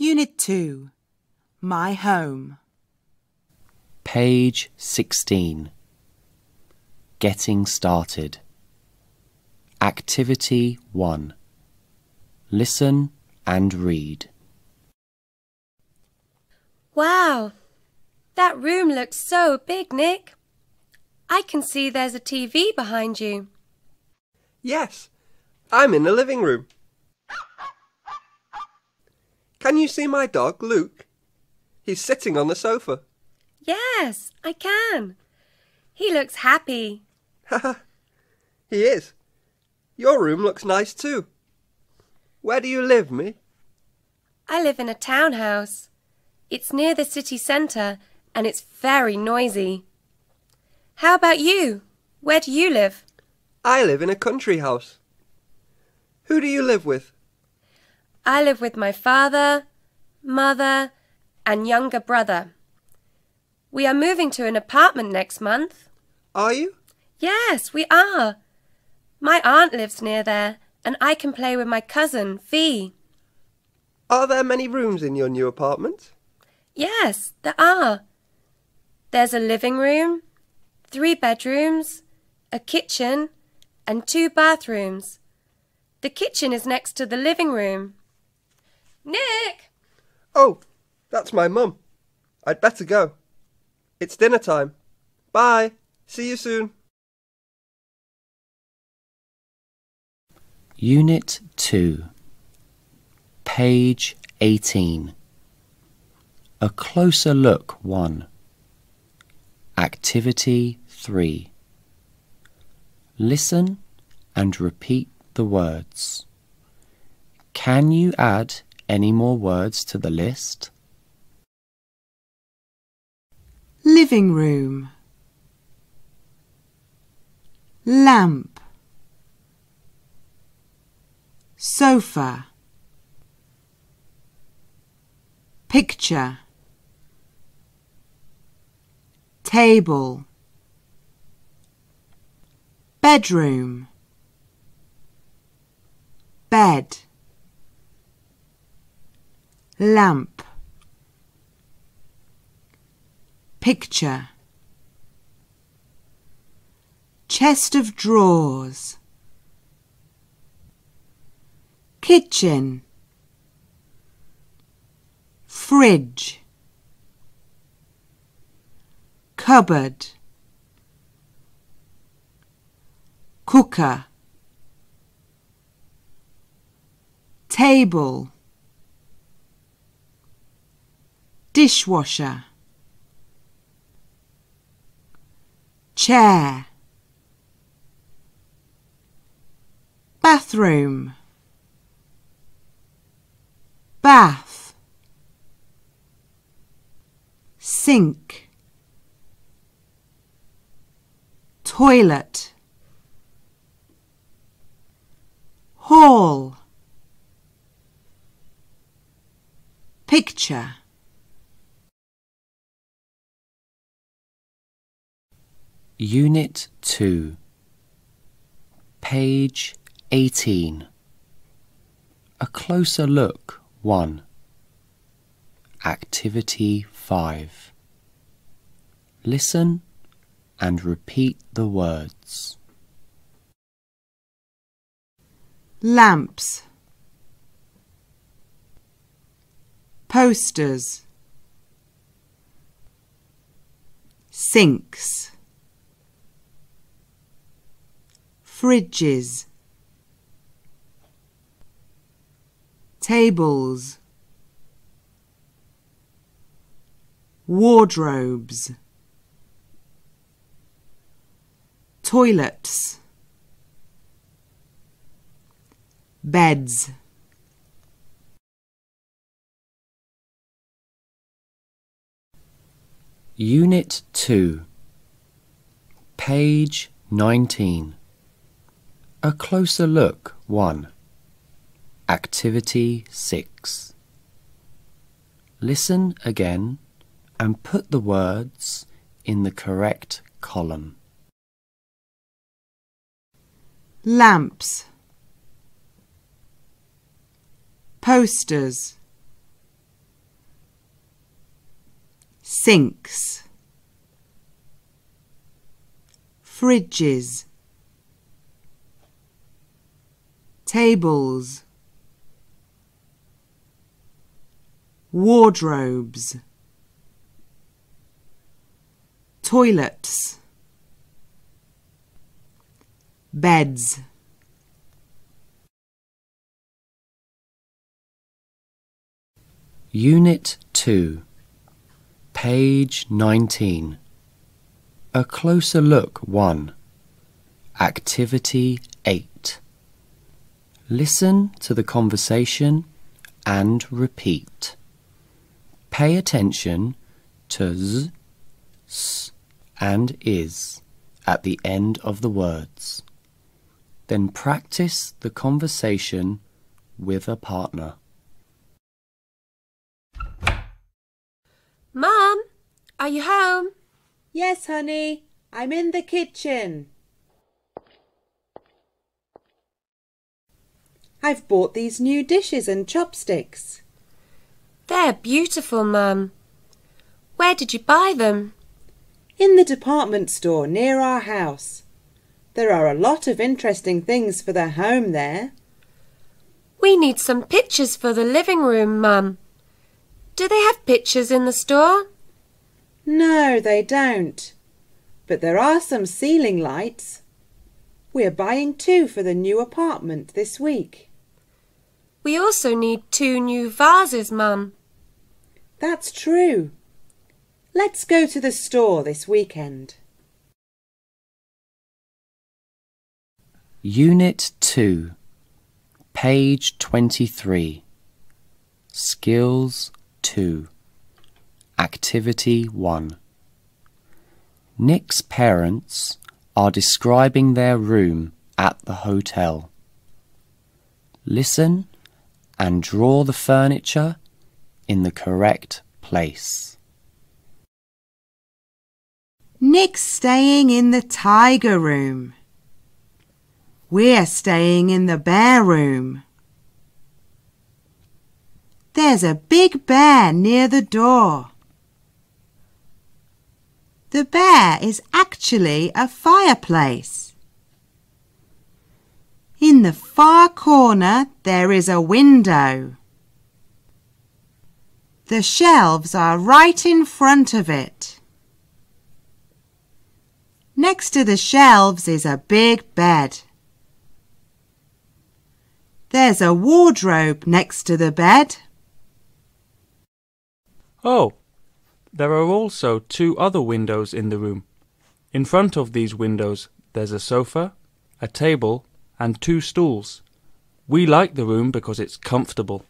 Unit 2 My Home Page 16. Getting started. Activity 1. Listen and read. Wow, that room looks so big, Nick. I can see there's a TV behind you. Yes, I'm in the living room. Can you see my dog, Luke? He's sitting on the sofa. Yes, I can. He looks happy. He is. Your room looks nice too. Where do you live, Mi? I live in a townhouse. It's near the city centre and it's very noisy. How about you? Where do you live? I live in a country house. Who do you live with? I live with my father, mother, and younger brother. We are moving to an apartment next month. Are you? Yes, we are. My aunt lives near there, and I can play with my cousin, Vy. Are there many rooms in your new apartment? Yes, there are. There's a living room, three bedrooms, a kitchen, and two bathrooms. The kitchen is next to the living room. Nick! Oh, that's my mum. I'd better go. It's dinner time. Bye. See you soon. Unit 2. Page 18. A closer look 1. Activity 3. Listen and repeat the words. Can you add any more words to the list? Living room. Lamp. Sofa. Picture. Table. Bedroom. Bed Lamp. Picture. Chest of drawers. Kitchen. Fridge. Cupboard. Cooker. Table Dishwasher. Chair. Bathroom. Bath. Sink. Toilet. Hall. Picture Unit 2. Page 18. A closer look 1. Activity 5. Listen and repeat the words. Lamps Posters Sinks fridges tables wardrobes toilets beds. Unit 2 Page 19 A closer look 1 Activity 6 Listen again and put the words in the correct column. lamps. Posters. Sinks, fridges, tables, wardrobes, toilets, beds. Unit 2, page 19. A closer look 1. Activity 8. Listen to the conversation and repeat. Pay attention to z, s, and is at the end of the words. Then practice the conversation with a partner. Mom, are you home? Yes, honey, I'm in the kitchen. I've bought these new dishes and chopsticks. They're beautiful, Mum. Where did you buy them? In the department store near our house. There are a lot of interesting things for the home there. We need some pictures for the living room, Mum. Do they have pictures in the store? No, they don't. But there are some ceiling lights. We're buying two for the new apartment this week. We also need two new vases, Mum. That's true. Let's go to the store this weekend. Unit 2, page 23. Skills 2. Activity 1. Nick's parents are describing their room at the hotel. Listen and draw the furniture in the correct place. Nick's staying in the tiger room. We're staying in the bear room. There's a big bear near the door. The bear is actually a fireplace. In the far corner there is a window. The shelves are right in front of it. Next to the shelves is a big bed. There's a wardrobe next to the bed. Oh, there are also two other windows in the room. In front of these windows, there's a sofa, a table, and two stools. We like the room because it's comfortable.